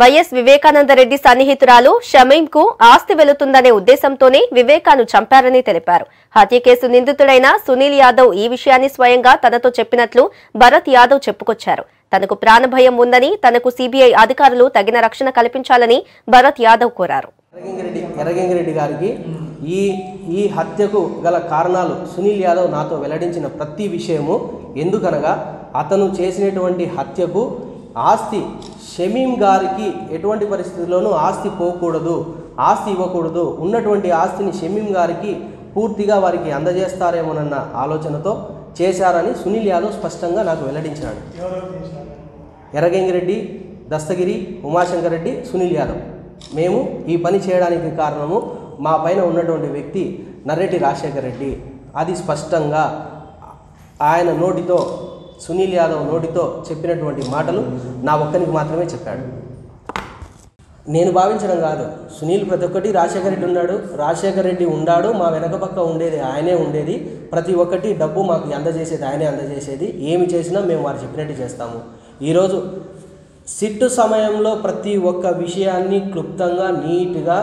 YS Vivekananda Reddy సన్నిహితురాలు షమీంకు ఆస్తి వెళుతుందనే ఉద్దేశంతోనే వివేకాను చంపారని తెలిపారు. హత్య కేసు నిందితుడైన సునీల్ యాదవ్ ఈ విషయాన్ని స్వయంగా తనతో చెప్పినట్లు భరత్ యాదవ్ చెప్పుకొచ్చారు. తనకు ప్రాణభయం ఉందని తనకు సిబిఐ అధికారులు తగిన రక్షణ కల్పించాలని భరత్ యాదవ్ కోరారు. గారికి ఈ ఈ హత్యకు గల కారణాలు సునీల్ యాదవ్ నాతో వెల్లడించిన ప్రతి విషయము. ఎందుకనగా అతను చేసినటువంటి హత్యకు ఆస్తి షమీం గారికి ఎటువంటి పరిస్థితుల్లోనూ ఆస్తి పోకూడదు ఆస్తి ఇవ్వకూడదు ఉన్నటువంటి ఆస్తిని షమీం గారికి పూర్తిగా వారికి అందజేస్తారేమోనన్న ఆలోచనతో చేశారని సునీల్ యాదవ్ స్పష్టంగా నాకు వెల్లడించాడు ఎర్రగంగిరెడ్డి దస్తగిరి ఉమాశంకర్ రెడ్డి సునీల్ యాదవ్. మేము ఈ పని చేయడానికి కారణము మా పైన ఉన్నటువంటి వ్యక్తి నర్రెడ్డి రాజశేఖర్ రెడ్డి అది స్పష్టంగా ఆయన నోటితో సునీల్ యాదవ్ నోటితో చెప్పినటువంటి మాటలు నా ఒక్కనికి మాత్రమే చెప్పాడు. నేను భావించడం కాదు. సునీల్ ప్రతి ఒక్కటి రాజశేఖర రెడ్డి ఉన్నాడు. రాజశేఖర రెడ్డి ఉండాడు. మా వెనక పక్క ఉండేది ఆయనే ఉండేది. ప్రతి ఒక్కటి డబ్బు మాకు అందజేసేది ఆయనే అందజేసేది. ఏమి చేసినా మేము వారు చెప్పినట్టు చేస్తాము. ఈరోజు సిట్టు సమయంలో ప్రతి ఒక్క విషయాన్ని క్లుప్తంగా నీట్గా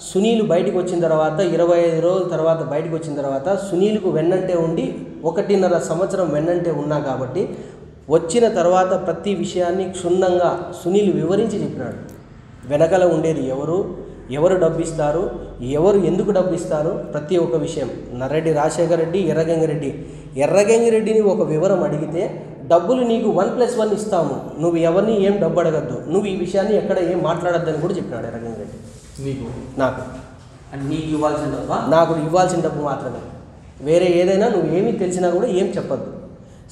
సునీల్ బయటకు వచ్చిన తర్వాత ఇరవై ఐదు రోజుల తర్వాత బయటకు వచ్చిన తర్వాత సునీల్కు వెన్నంటే ఉండి ఒకటిన్నర సంవత్సరం వెన్నంటే ఉన్నా కాబట్టి వచ్చిన తర్వాత ప్రతి విషయాన్ని క్షుణ్ణంగా సునీల్ వివరించి చెప్పినాడు. వెనకల ఉండేది ఎవరు? ఎవరు డబ్బిస్తారు? ఎవరు ఎందుకు డబ్బిస్తారు? ప్రతి ఒక్క విషయం. నర్రెడ్డి రాజశేఖర రెడ్డి ఎర్రగంగిరెడ్డి ఎర్రగంగిరెడ్డిని ఒక వివరం అడిగితే డబ్బులు నీకు వన్ ప్లస్ వన్ ఇస్తాము. నువ్వు ఎవరిని ఏం డబ్బు అడగద్దు. నువ్వు ఈ విషయాన్ని ఎక్కడ ఏం మాట్లాడొద్దని కూడా చెప్పినాడు ఎర్రగంగిరెడ్డి నీకు? నాకు. నీకు ఇవ్వాల్సిన డబ్బా? నాకు ఇవ్వాల్సిన డబ్బు మాత్రమే. వేరే ఏదైనా నువ్వు ఏమీ తెలిసినా కూడా ఏం చెప్పద్దు.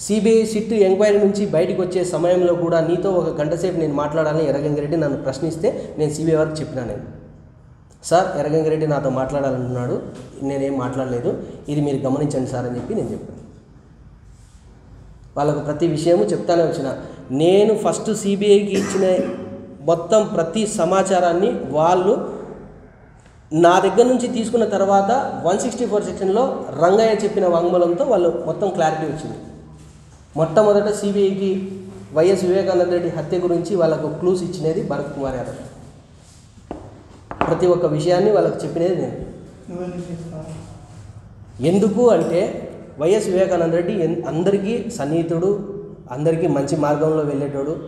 సిబిఐ సిట్ ఎంక్వైరీ నుంచి బయటకు వచ్చే సమయంలో కూడా నీతో ఒక గంట సేపు నేను మాట్లాడాలని ఎర్రగంగిరెడ్డి నన్ను ప్రశ్నిస్తే నేను సిబిఐ వరకు చెప్పినా నేను. సార్ ఎర్రగంగిరెడ్డి నాతో మాట్లాడాలంటున్నాడు నేనేం మాట్లాడలేదు ఇది మీరు గమనించండి సార్ అని చెప్పి నేను చెప్పాను. వాళ్ళకు ప్రతి విషయము చెప్తానే వచ్చిన. నేను ఫస్ట్ సిబిఐకి ఇచ్చిన మొత్తం ప్రతి సమాచారాన్ని వాళ్ళు నా దగ్గర నుంచి తీసుకున్న తర్వాత వన్ సిక్స్టీ ఫోర్ సెక్షన్లో రంగయ్య చెప్పిన వాంగ్మూలంతో వాళ్ళు మొత్తం క్లారిటీ వచ్చింది. మొట్టమొదట సిబిఐకి వైఎస్ వివేకానంద రెడ్డి హత్య గురించి వాళ్ళకు క్లూస్ ఇచ్చినది భరత్ కుమార్ యాదవ్. ప్రతి ఒక్క విషయాన్ని వాళ్ళకు చెప్పినది నేను. ఎందుకు అంటే వైఎస్ వివేకానంద రెడ్డి ఎన్- అందరికీ సన్నిహితుడు అందరికీ మంచి మార్గంలో వెళ్ళేటోడు.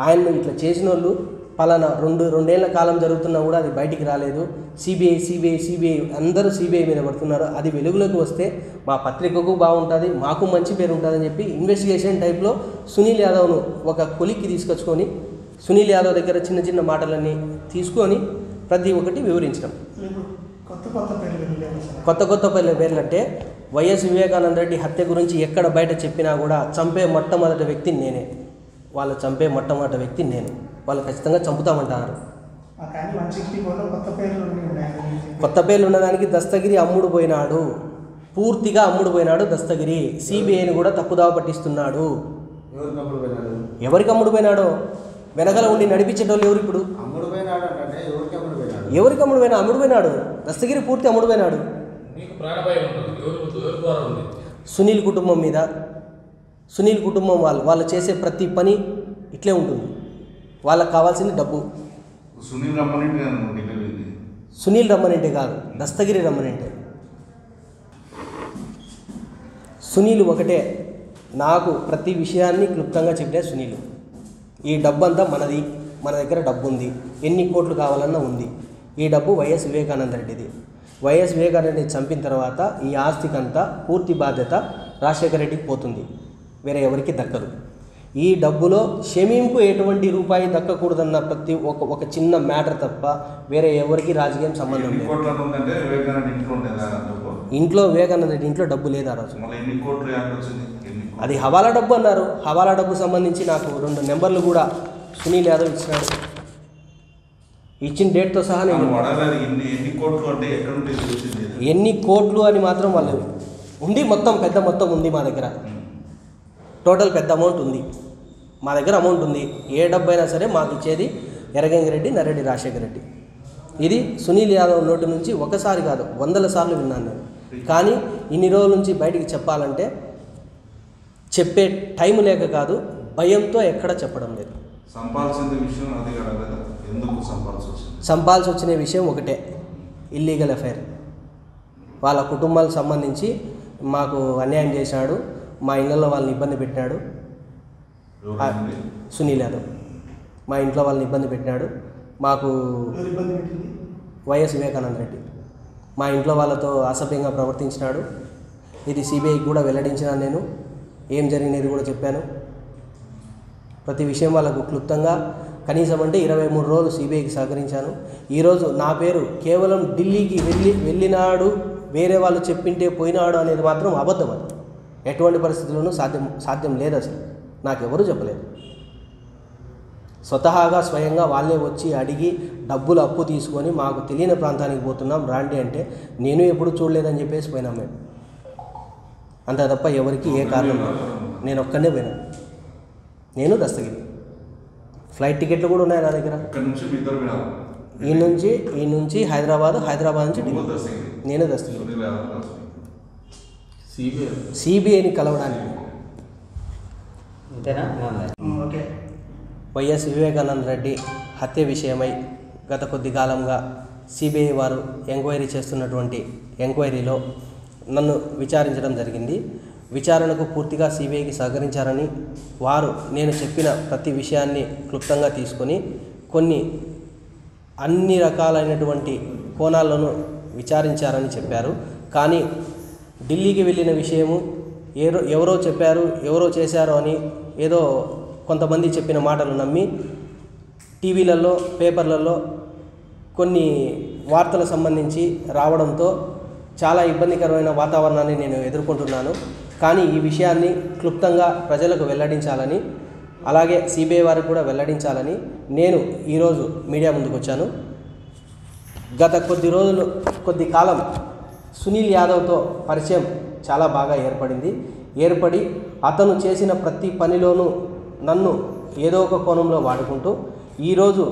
ఆయన్ను ఇట్లా చేసిన వాళ్ళు పలానా రెండు రెండేళ్ళ కాలం జరుగుతున్నా కూడా అది బయటికి రాలేదు. సిబిఐ సిబిఐ సిబిఐ అందరూ సిబిఐ మీద పడుతున్నారు. అది వెలుగులోకి వస్తే మా పత్రికకు బాగుంటుంది మాకు మంచి పేరు ఉంటుందని చెప్పి ఇన్వెస్టిగేషన్ టైప్లో సునీల్ యాదవ్ను ఒక కొలిక్కి తీసుకొచ్చుకొని సునీల్ యాదవ్ దగ్గర చిన్న చిన్న మాటలన్నీ తీసుకొని ప్రతి ఒక్కటి వివరించడం. కొత్త కొత్త పేర్లు వెళ్ళారు సార్? కొత్త కొత్త పేర్ల పేర్లు అంటే వైఎస్ వివేకానంద రెడ్డి హత్య గురించి ఎక్కడ బయట చెప్పినా కూడా చంపే మొట్టమొదటి వ్యక్తి నేనే. వాళ్ళు చంపే మొట్టమొదటి వ్యక్తి నేను. వాళ్ళు ఖచ్చితంగా ఫోర్లో కొత్త పేర్లు ఉన్నదానికి దస్తగిరి అమ్ముడు పోయినాడు. పూర్తిగా అమ్ముడు పోయినాడు దస్తగిరి. సిబిఐని కూడా తప్పుదావ పట్టిస్తున్నాడు. ఎవరికి అమ్ముడు పోయినాడు? వెనకాల ఉండి నడిపించేటోళ్ళు ఎవరు ఇప్పుడు? ఎవరికి అమ్ముడు పోయినా అమ్ముడు పోయినాడు. దస్తగిరి పూర్తి అమ్ముడు పోయినాడు. సునీల్ కుటుంబం మీద. సునీల్ కుటుంబం వాళ్ళు వాళ్ళు చేసే ప్రతి పని ఇట్లే ఉంటుంది. వాళ్ళకి కావాల్సింది డబ్బు. సునీల్ రమ్మని నేను వెళ్ళింది సునీల్ రమ్మనంటే కాదు దస్తగిరి రమ్మనంటే. సునీల్ ఒకటే నాకు ప్రతి విషయాన్ని క్లుప్తంగా చెప్పే సునీల్. ఈ డబ్బు అంతా మనది మన దగ్గర డబ్బు ఉంది ఎన్ని కోట్లు కావాలన్నా ఉంది. ఈ డబ్బు వైఎస్ వివేకానంద రెడ్డిది. వైఎస్ వివేకానంద రెడ్డి చంపిన తర్వాత ఈ ఆస్తికంతా పూర్తి బాధ్యత రాజశేఖర రెడ్డికి పోతుంది. వేరే ఎవరికి దక్కదు. ఈ డబ్బులో షమీంకు ఎటువంటి రూపాయి దక్కకూడదన్న ప్రతి ఒక ఒక చిన్న మ్యాటర్ తప్ప వేరే ఎవరికి రాజకీయం సంబంధం లేదు. ఇంట్లో వివేకానంద రెడ్డి ఇంట్లో డబ్బు లేదు ఆ రోజు? అది హవాలా డబ్బు అన్నారు. హవాలా డబ్బు సంబంధించి నాకు రెండు నెంబర్లు కూడా సునీల్ యాదవ్ ఇచ్చినాడు. ఇచ్చిన డేట్తో సహా నేను ఎన్ని కోట్లు అని మాత్రం వాళ్ళు ఉంది మొత్తం పెద్ద మొత్తం ఉంది మా దగ్గర. టోటల్ పెద్ద అమౌంట్ ఉంది. మా దగ్గర అమౌంట్ ఉంది. ఏ డబ్బు అయినా సరే మాకు ఇచ్చేది ఎర్రగంగిరెడ్డి నరెడ్డి రాజశేఖర రెడ్డి. ఇది సునీల్ యాదవ్ నోటి నుంచి ఒకసారి కాదు వందల సార్లు విన్నాను నేను. కానీ ఇన్ని రోజుల నుంచి బయటికి చెప్పాలంటే చెప్పే టైం లేక కాదు భయంతో ఎక్కడ చెప్పడం లేదు. సంపాల్సిన విషయం అది కదా కదా. సంపాల్సి వచ్చింది చంపాల్సి వచ్చిన విషయం ఒకటే ఇల్లీగల్ అఫైర్ వాళ్ళ కుటుంబాలకు సంబంధించి మాకు అన్యాయం చేశాడు మా ఇళ్ళల్లో వాళ్ళని ఇబ్బంది పెట్టినాడు? సునీల్ యాదవ్. మా ఇంట్లో వాళ్ళని ఇబ్బంది పెట్టినాడు మాకు వైఎస్ వివేకానంద రెడ్డి. మా ఇంట్లో వాళ్ళతో అసభ్యంగా ప్రవర్తించినాడు. ఇది సిబిఐకి కూడా వెల్లడించినాను నేను. ఏం జరిగినది కూడా చెప్పాను. ప్రతి విషయం వాళ్ళకు క్లుప్తంగా కనీసం అంటే ఇరవై మూడు రోజులు సిబిఐకి సహకరించాను. ఈరోజు నా పేరు కేవలం ఢిల్లీకి వెళ్ళి వెళ్ళినాడు. వేరే వాళ్ళు చెప్పింటే పోయినాడు అనేది మాత్రం అబద్ధం అది. ఎటువంటి పరిస్థితుల్లోనూ సాధ్యం సాధ్యం లేదు అసలు. నాకెవరూ చెప్పలేదు. స్వతహాగా స్వయంగా వాళ్ళే వచ్చి అడిగి డబ్బులు అప్పు తీసుకొని మాకు తెలియని ప్రాంతానికి పోతున్నాం రాండి అంటే నేను ఎప్పుడు చూడలేదని చెప్పేసి పోయినాం మేము. అంతే తప్ప ఎవరికి ఏ కారణం లేదు. నేను ఒక్కనే పోయినా. నేను దస్తగిరి. ఫ్లైట్ టికెట్లు కూడా ఉన్నాయి నా దగ్గర? ఈ నుంచి ఈ నుంచి హైదరాబాద్ హైదరాబాద్ నుంచి. నేను దస్తగిరి సునీల్ యాదవ్ కాదు. సిబిఐ సిబిఐని కలవడానికి. అంతేనా? Um, okay. YS Vivekananda Reddy హత్య విషయమై గత కొద్ది కాలంగా సిబిఐ వారు ఎంక్వైరీ చేస్తున్నటువంటి ఎంక్వైరీలో నన్ను విచారించడం జరిగింది. విచారణకు పూర్తిగా సిబిఐకి సహకరించారని వారు నేను చెప్పిన ప్రతి విషయాన్ని క్లుప్తంగా తీసుకొని కొన్ని అన్ని రకాలైనటువంటి కోణాల్లోనూ విచారించారని చెప్పారు. కానీ ఢిల్లీకి వెళ్ళిన విషయము ఏరో ఎవరో చెప్పారు ఎవరో చేశారు అని ఏదో కొంతమంది చెప్పిన మాటలు నమ్మి టీవీలలో పేపర్లలో కొన్ని వార్తలు సంబంధించి రావడంతో చాలా ఇబ్బందికరమైన వాతావరణాన్ని నేను ఎదుర్కొంటున్నాను. కానీ ఈ విషయాన్ని క్లుప్తంగా ప్రజలకు వెల్లడించాలని అలాగే సిబిఐ వారికి కూడా వెల్లడించాలని నేను ఈరోజు మీడియా ముందుకు వచ్చాను గత కొద్ది రోజులు కొద్ది కాలం సునీల్ యాదవ్తో పరిచయం చాలా బాగా ఏర్పడింది. ఏర్పడి అతను చేసిన ప్రతి పనిలోనూ నన్ను ఏదో ఒక కోణంలో వాడుకుంటూ ఈరోజు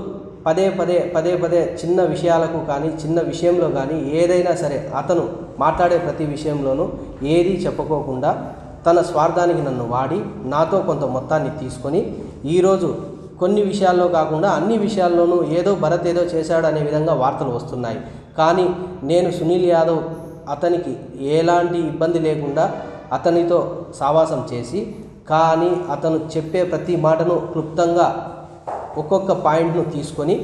పదే పదే పదే పదే చిన్న విషయాలకు కానీ చిన్న విషయంలో కానీ ఏదైనా సరే అతను మాట్లాడే ప్రతి విషయంలోనూ ఏదీ చెప్పుకోకుండా తన స్వార్థానికి నన్ను వాడి నాతో కొంత మొత్తాన్ని తీసుకొని ఈరోజు కొన్ని విషయాల్లో కాకుండా అన్ని విషయాల్లోనూ ఏదో భరత్ ఏదో చేశాడు అనే విధంగా వార్తలు వస్తున్నాయి. కానీ నేను సునీల్ యాదవ్ అతనికి ఎలాంటి ఇబ్బంది లేకుండా అతనితో సావాసం చేసి కానీ అతను చెప్పే ప్రతి మాటను క్లుప్తంగా ఒక్కొక్క పాయింట్ను తీసుకొని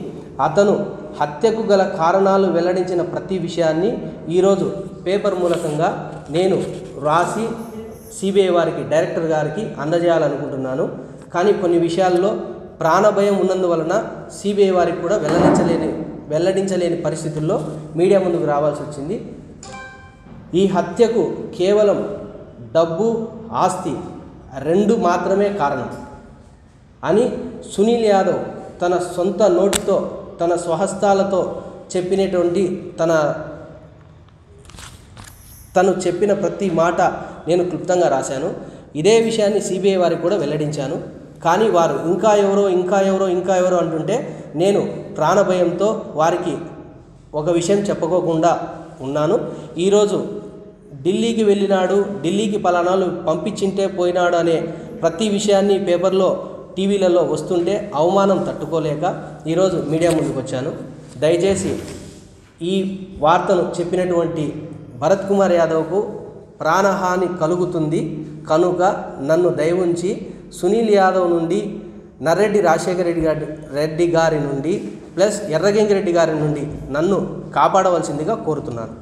అతను హత్యకు గల కారణాలు వెల్లడించిన ప్రతి విషయాన్ని ఈరోజు పేపర్ మూలకంగా నేను రాసి సిబిఐ వారికి డైరెక్టర్ గారికి అందజేయాలనుకుంటున్నాను. కానీ కొన్ని విషయాల్లో ప్రాణభయం ఉన్నందువలన సిబిఐ వారికి కూడా వెల్లడించలేని వెల్లడించలేని పరిస్థితుల్లో మీడియా ముందుకు రావాల్సి వచ్చింది. ఈ హత్యకు కేవలం డబ్బు ఆస్తి రెండు మాత్రమే కారణం. అని సునీల్ యాదవ్ తన సొంత నోటితో తన స్వహస్తాలతో చెప్పినటువంటి తన తను చెప్పిన ప్రతి మాట నేను క్లుప్తంగా రాశాను. ఇదే విషయాన్ని సిబిఐ వారికి కూడా వెల్లడించాను. కానీ వారు ఇంకా ఎవరో ఇంకా ఎవరో ఇంకా ఎవరో అంటుంటే నేను ప్రాణభయంతో వారికి ఒక విషయం చెప్పుకోకుండా ఉన్నాను. ఈరోజు ఢిల్లీకి వెళ్ళినాడు ఢిల్లీకి పలానాలు పంపించింటే పోయినాడు అనే ప్రతి విషయాన్ని పేపర్లో టీవీలలో వస్తుంటే అవమానం తట్టుకోలేక ఈరోజు మీడియా ముందుకు వచ్చాను. దయచేసి ఈ వార్తను చెప్పినటువంటి భరత్ కుమార్ యాదవ్కు ప్రాణహాని కలుగుతుంది. కనుక నన్ను దయవుంచి సునీల్ యాదవ్ నుండి నర్రెడ్డి రాజశేఖర రెడ్డి గారి రెడ్డి గారి నుండి ప్లస్ ఎర్రగెంగిరెడ్డి గారి నుండి నన్ను కాపాడవలసిందిగా కోరుతున్నాను.